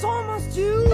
It's almost due.